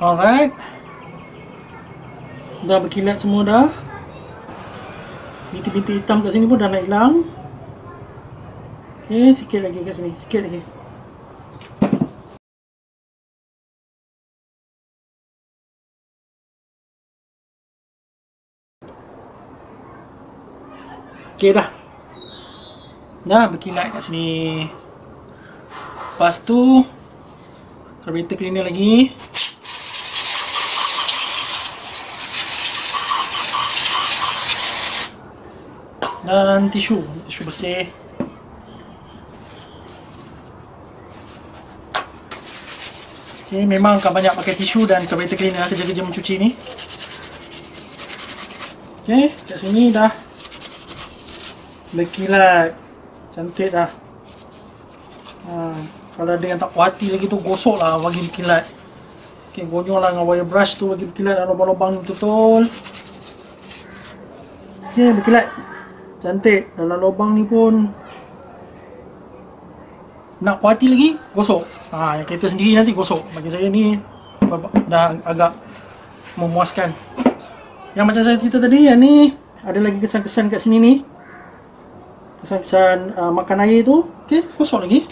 Alright. Dah berkilat semua dah. Bintik-bintik hitam kat sini pun dah nak hilang. Okay, sikit lagi kat sini. Sikit lagi. Okay dah. Dah berkilat kat sini. Lepas tu carburetor cleaner lagi. Dan tisu, tisu bersih. Okay, memang akan banyak pakai tisu dan carburetor cleaner kerja-kerja mencuci ni. Okay, kat sini dah berkilat. Cantik dah. Ha, kalau ada yang tak puas hati lagi tu gosok lah bagi berkilat. Okay, gonyol lah dengan wire brush tu bagi berkilat dan lubang-lubang ni betul-betul. Okay, berkilat. Cantik. Dalam lubang ni pun nak puas hati lagi, gosok. Ha, yang kereta sendiri nanti gosok. Bagi saya ni dah agak memuaskan. Yang macam saya cerita tadi, yang ni ada lagi kesan-kesan kat sini ni. Kesan-kesan uh, makan air tu. Okay, gosok lagi.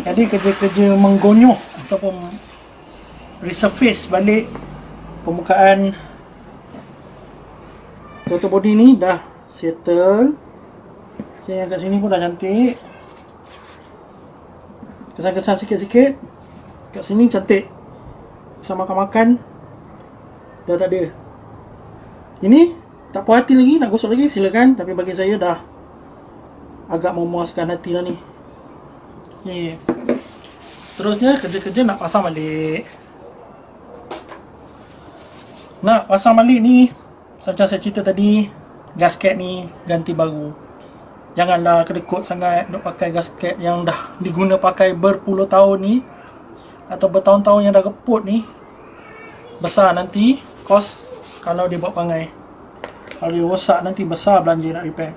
Jadi kerja-kerja menggonyoh ataupun resurface balik permukaan total body ni dah settle. Okay, yang kat sini pun dah cantik. Kesan-kesan sikit-sikit. Kat sini cantik. Kesan makan-makan dah tak ada. Ini tak puas hati lagi nak gosok lagi silakan tapi bagi saya dah agak memuaskan hati dah ni. Okay. Seterusnya kerja-kerja nak pasang balik. Nak pasang balik ni macam saya cerita tadi gasket ni ganti baru. Janganlah kedekut sangat duk pakai gasket yang dah diguna pakai berpuluh tahun ni atau bertahun-tahun yang dah keput ni besar nanti kos kalau dia buat pangai. Kalau dia rosak nanti besar belanja nak repair.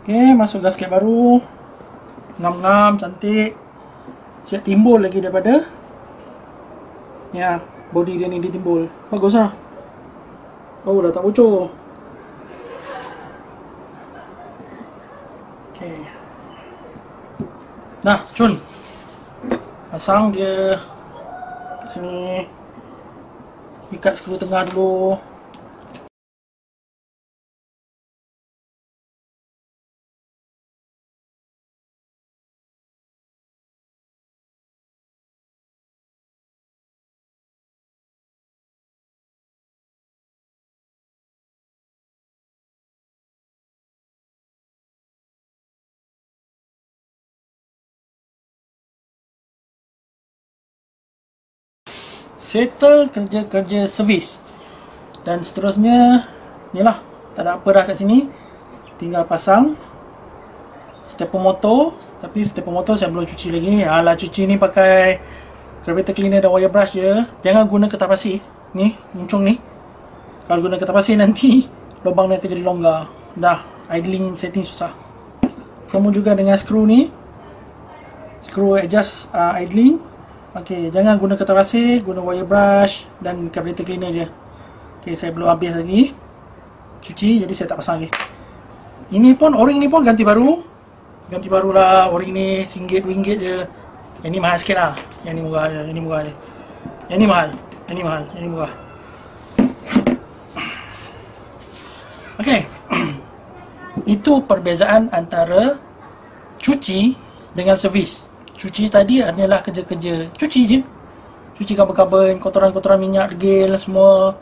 Okey, masuk gasket baru ngam-ngam cantik. Siap timbul lagi daripada ya body dia ni dia timbul. Bagus lah. Oh dah tak bocor. Ok nah cun pasang dia kat sini. Ikat skru tengah dulu settle kerja-kerja servis dan seterusnya ni lah tak ada apa dah kat sini. Tinggal pasang stepper motor tapi stepper motor saya belum cuci lagi. Alah cuci ni pakai carburetor cleaner dan wire brush je. Jangan guna kertas pasir. Ni muncung ni. Kalau guna kertas pasir nanti lubang dia akan jadi longgar. Dah idling setting susah. Sama juga dengan skru ni. Skru adjust uh, idling Okey, jangan guna kertas pasir, guna wire brush dan carburetor cleaner je. Okey, saya belum habis lagi. Cuci, jadi saya tak pasang lagi. Ini pun, o-ring ni pun ganti baru. Ganti baru lah, o-ring ni RM1, RM2 je. Yang ni mahal sikit lah. Yang ni murah je, yang ni murah je. Yang ni mahal, yang ni mahal, yang ni murah. Okey. Itu perbezaan antara cuci dengan servis cuci tadi adalah kerja-kerja cuci je. Cuci kabel-kabel kotoran-kotoran minyak degil semua.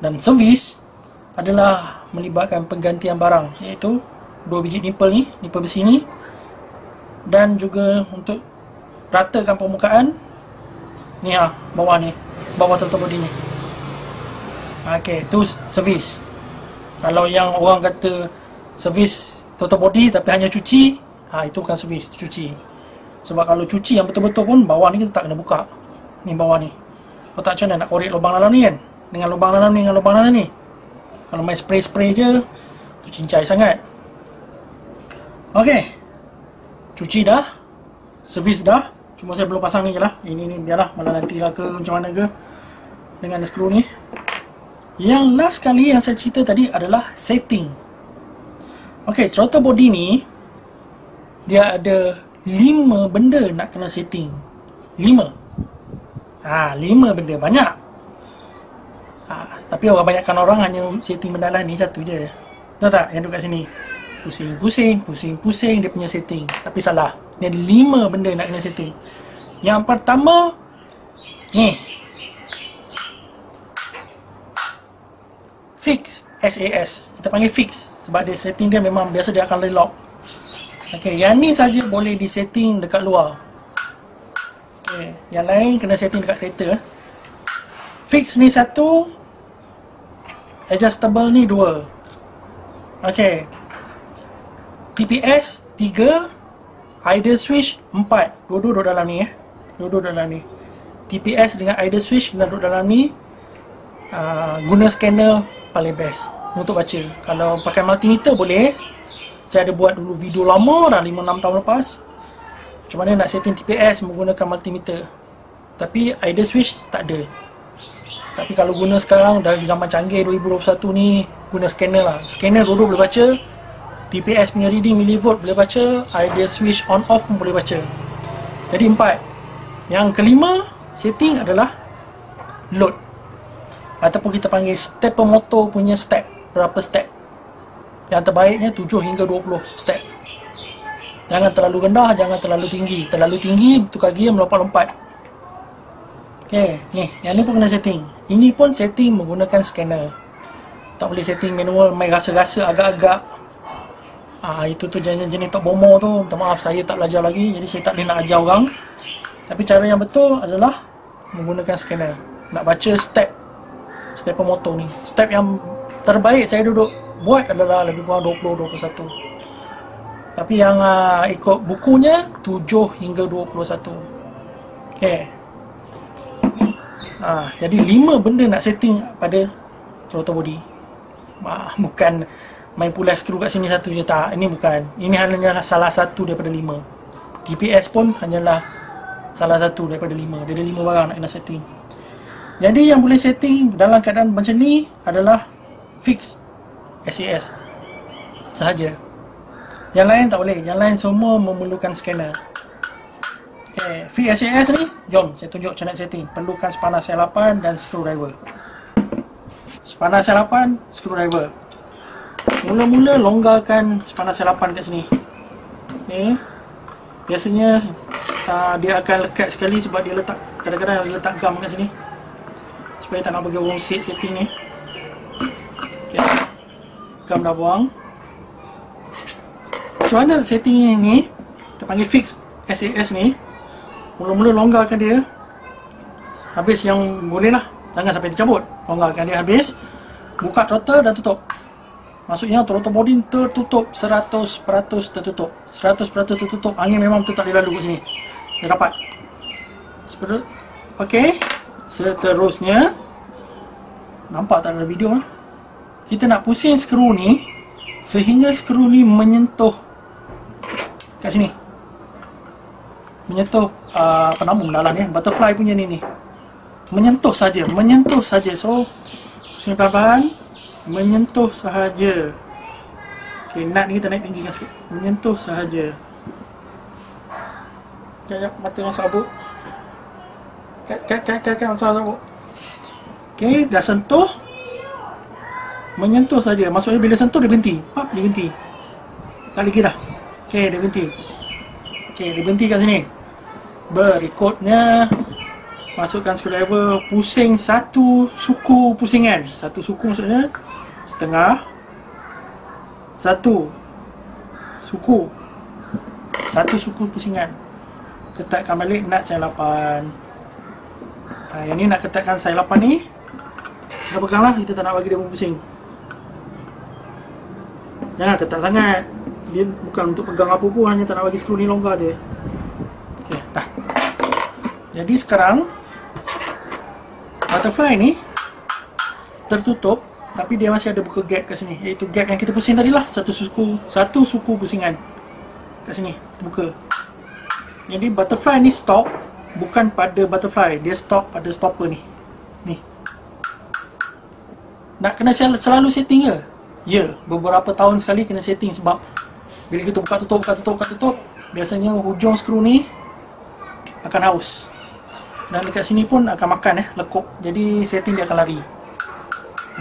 Dan servis adalah melibatkan penggantian barang iaitu dua biji nipple ni, nipple besi ni. Dan juga untuk ratakan permukaan ni ha, bawah ni bawah throttle body ni. Ok, tu servis. Kalau yang orang kata servis throttle body tapi hanya cuci ha, itu bukan servis, cuci sebab kalau cuci yang betul-betul pun bawah ni kita tak kena buka. Ni bawah ni. Kau tak macam mana nak korek lubang dalam ni kan? Dengan lubang dalam ni dengan lubang dalam ni. Kalau main spray-spray je tu cincai sangat. Ok cuci dah. Servis dah. Cuma saya belum pasang ni je lah. Ini ni biarlah. Malah nanti lah ke macam mana ke. Dengan skru ni. Yang last kali yang saya cerita tadi adalah setting. Ok throttle body ni dia ada lima benda nak kena setting. Lima. Ha, lima benda. Banyak. Ha, tapi orang banyakkan orang hanya setting benda lain ni satu je. Tahu tak? Yang duduk kat sini. Pusing pusing pusing pusing dia punya setting. Tapi salah. Ni ada lima benda nak kena setting. Yang pertama ni. Fix. SAS kita panggil fix. Sebab dia setting dia memang biasa dia akan lock Okey, yang ni saja boleh disetting dekat luar. Okey, yang lain kena setting dekat kereta. Fix ni satu. Adjustable ni dua. Okey. TPS tiga. Idle switch empat. Dua-dua duduk dalam ni eh. Dua-dua dalam ni. TPS dengan idle switch kena duduk dalam ni. Uh, guna scanner paling best untuk baca. Kalau pakai multimeter boleh. Saya ada buat dulu video lama dah 5-6 tahun lepas. Macam mana nak setting TPS menggunakan multimeter. Tapi idle switch tak ada. Tapi kalau guna sekarang dari zaman canggih 2021 ni Guna scanner lah. Scanner dulu boleh baca TPS punya reading millivolt boleh baca Idle switch on off pun boleh baca. Jadi empat. Yang kelima setting adalah Load. Ataupun kita panggil stepper motor punya step. Berapa step yang terbaiknya 7 hingga 20 step. Jangan terlalu rendah, jangan terlalu tinggi. Terlalu tinggi, tukar gear melompat-lompat. Okay, ni, yang ni pun kena setting. Ini pun setting menggunakan scanner. Tak boleh setting manual, main rasa-rasa agak-agak. Ah Itu tu jenis-jenis top bomo tu. Minta maaf, saya tak belajar lagi Jadi saya tak boleh nak ajar orang. Tapi cara yang betul adalah Menggunakan scanner. Nak baca step Step motor ni. Step yang terbaik saya duduk buat adalah lebih kurang 20-21 tapi yang uh, ikut bukunya 7 hingga 21 ok uh, jadi 5 benda nak setting pada throttle body uh, bukan main pula skru kat sini satu je. Tak ini bukan. Ini hanya salah satu daripada 5 TPS pun hanyalah salah satu daripada 5 dia ada 5 barang nak kena setting. Jadi yang boleh setting dalam keadaan macam ni adalah fix SAS sahaja. Yang lain tak boleh. Yang lain semua memerlukan scanner. Ok fix SAS ni jom saya tunjuk macam nak setting perlukan sepanas L8 dan screwdriver. Sepanas L8 screwdriver. Mula-mula longgarkan sepanas L8 kat sini. Ok biasanya uh, dia akan lekat sekali sebab dia letak kadang-kadang dia letak gam kat sini. Supaya tak nak bagi wrong set setting ni Gam dah buang. Macam mana setting ni Kita panggil fix SAS ni. Mula-mula longgarkan dia. Habis yang boleh lah. Jangan sampai tercabut. Longgarkan dia habis. Buka throttle dan tutup. Maksudnya throttle body tertutup. 100% tertutup. 100% tertutup. Angin memang tak boleh lalu kat sini. Dia rapat. Seperti Okay Seterusnya. Nampak tak ada video lah kita nak pusing skru ni sehingga skru ni menyentuh kat sini. Menyentuh uh, apa nama dalam ni butterfly punya ni ni. Menyentuh saja menyentuh saja. So pusing pelan-pelan menyentuh sahaja. Ok nut ni kita naik tinggikan sikit. Menyentuh sahaja. Sekejap mata dengan sabuk kat kat kat kat kat sabuk ok dah sentuh menyentuh saja. Maksudnya bila sentuh dia berhenti. Pap dia berhenti. Tak lagi dah ok dia berhenti. Ok dia berhenti kat sini. Berikutnya masukkan screwdriver pusing satu suku pusingan. Satu suku maksudnya setengah. Satu Suku. Satu suku pusingan. Ketatkan balik nut saya lapan. Ha, Yang ni nak ketatkan saya lapan ni. Kita pegang lah Kita tak nak bagi dia berpusing Jangan ketat sangat. Dia bukan untuk pegang apa pun Hanya tak nak bagi skru ni longgar je. Okay dah. Jadi sekarang Butterfly ni Tertutup tapi dia masih ada buka gap kat sini. Iaitu gap yang kita pusing tadi lah. Satu suku satu suku pusingan kat sini buka jadi butterfly ni stop bukan pada butterfly. Dia stop pada stopper ni. Ni. Nak kena selalu setting ke ya beberapa tahun sekali kena setting sebab bila kita buka tutup buka tutup buka tutup biasanya hujung skru ni akan haus. Dan dekat sini pun akan makan eh lekuk. Jadi setting dia akan lari.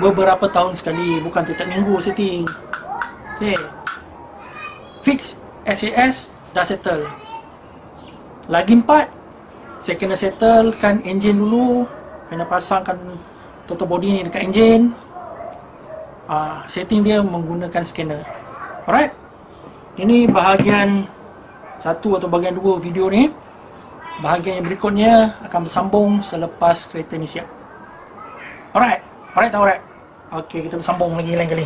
Beberapa tahun sekali bukan setiap minggu setting. Ok fix SAS dah settle. Lagi empat saya kena settlekan engine dulu kena pasangkan total body ni dekat engine uh, setting dia menggunakan scanner. Alright. Ini bahagian satu atau bahagian dua video ni. Bahagian yang berikutnya akan bersambung selepas kereta ni siap. Alright. Alright tak alright? Okay, kita bersambung lagi lain kali.